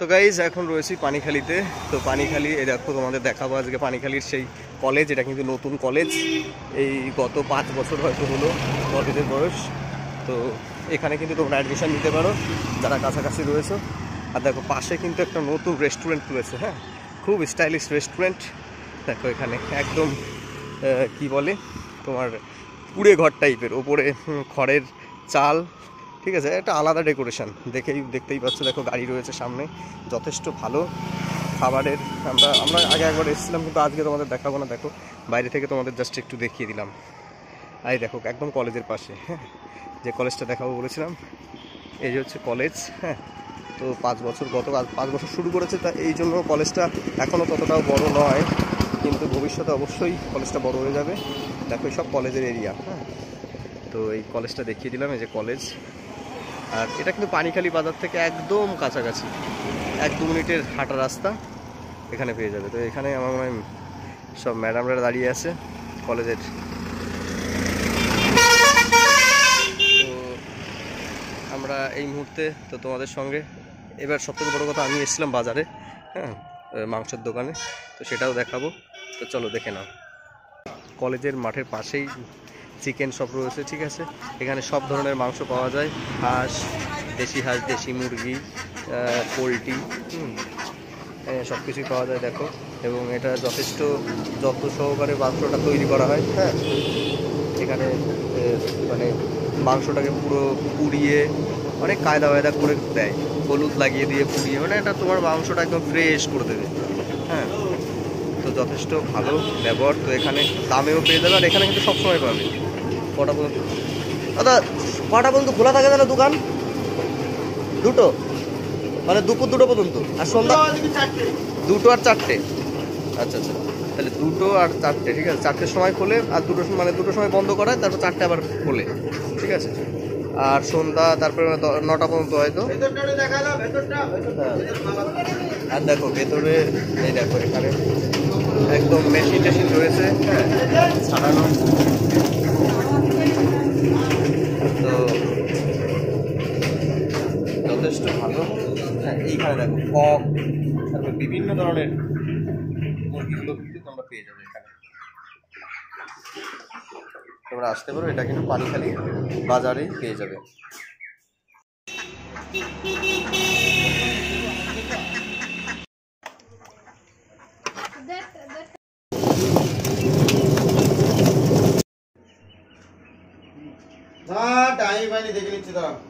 তো গাইজ এখন রয়েছি পানিখালিতে। তো পানিখালি, এই দেখো তোমাদের দেখাবো আজকে পানিখালির সেই কলেজ এটা কিন্তু নতুন কলেজ এই গত পাঁচ বছর হয়তো হলো কলেজের বয়স। তো এখানে কিন্তু তোমরা অ্যাডমিশান নিতে পারো, যারা কাছাকাছি রয়েছে। আর দেখো, পাশে কিন্তু একটা নতুন রেস্টুরেন্ট রয়েছে হ্যাঁ? খুব স্টাইলিশ রেস্টুরেন্ট দেখো এখানে একদম কি বলে? তোমার কুড়ে ঘর টাইপের ওপরে খড়ের চাল ঠিক আছে একটা আলাদা ডেকোরেশন দেখেই, দেখতেই পাচ্ছ, দেখো গাড়ি রয়েছে সামনে, যথেষ্ট ভালো খাবারের। আমরা আমরা আগে একবার এসেছিলাম, কিন্তু আজকে তোমাদের দেখাবো না, দেখো। বাইরে থেকে তোমাদের জাস্ট একটু দেখিয়ে দিলাম। এই দেখো, একদম কলেজের পাশে হ্যাঁ। যে কলেজটা দেখাবো বলেছিলাম, এই যে হচ্ছে কলেজ হ্যাঁ। তো পাঁচ বছর গত পাঁচ বছর শুরু করেছে, তা এই জন্য কলেজটা এখনও ততটাও বড় নয়। কিন্তু ভবিষ্যতে অবশ্যই কলেজটা বড় হয়ে যাবে। দেখো সব কলেজের এরিয়া হ্যাঁ। তো এই কলেজটা দেখিয়ে দিলাম, এই যে কলেজ। আর এটা কিন্তু পানিখালি বাজার থেকে একদম কাছাকাছি। এক দু মিনিটের হাঁটা রাস্তা এখানে পেয়ে যাবে। তো এখানে আমার মনে হয় সব ম্যাডামরা দাঁড়িয়ে আছে কলেজের। তো আমরা এই মুহূর্তে তো তোমাদের সঙ্গে এবার সবথেকে বড় কথা আমি এসেছিলাম বাজারে হ্যাঁ মাংসের দোকানে। তো সেটাও দেখাবো। তো চলো দেখে নাও। কলেজের মাঠের পাশেই চিকেন সব রয়েছে, ঠিক আছে? এখানে সব ধরনের মাংস পাওয়া যায়। হাঁস, দেশি হাঁস, দেশি মুরগি পোলট্রি সব কিছুই পাওয়া যায়, দেখো। এবং এটা যথেষ্ট যত্ন সহকারে মাংসটা তৈরি করা হয় হ্যাঁ? এখানে মানে মাংসটাকে পুরো পুড়িয়ে অনেক কায়দা বায়দা করে দেয়। হলুদ লাগিয়ে দিয়ে পুড়িয়ে মানে এটা তোমার মাংসটা একদম ফ্রেশ করে দেবে হ্যাঁ? তো যথেষ্ট ভালো ব্যবহার। তো এখানে দামেও পেয়ে যাবে, আর এখানে কিন্তু সবসময় পাবে। কটা পর্যন্ত? দাদা কটা পর্যন্ত খোলা থাকে তাহলে দোকান? দুটো? মানে দুপুর দুটো পর্যন্ত? আর সন্ধ্যা? দুটো আর চারটে? আচ্ছা আচ্ছা। তাহলে দুটো আর চারটে, ঠিক আছে? চারটের সময় খোলে আর দুটো মানে দুটো সময় বন্ধ করায়, তারপর চারটে আবার খোলে, ঠিক আছে? আর সন্ধ্যা, তারপরে নটা পর্যন্ত হয়তো? হ্যাঁ। আর দেখো, ভেতরে, এই দেখো এখানে একদম মেশিন টেশিন রয়েছে। হ্যাঁ তো যথেষ্ট ভালো। হ্যাঁ এইখানে দেখো ফক তারপর বিভিন্ন ধরনের মুরগিগুলো কিন্তু তোমরা পেয়ে যাবে এখানে। তোমরা আসতে পারো, এটা কিন্তু পানিখালি বাজারেই পেয়ে যাবে। টাইম দেখে নিচ্ছি দাঁড়া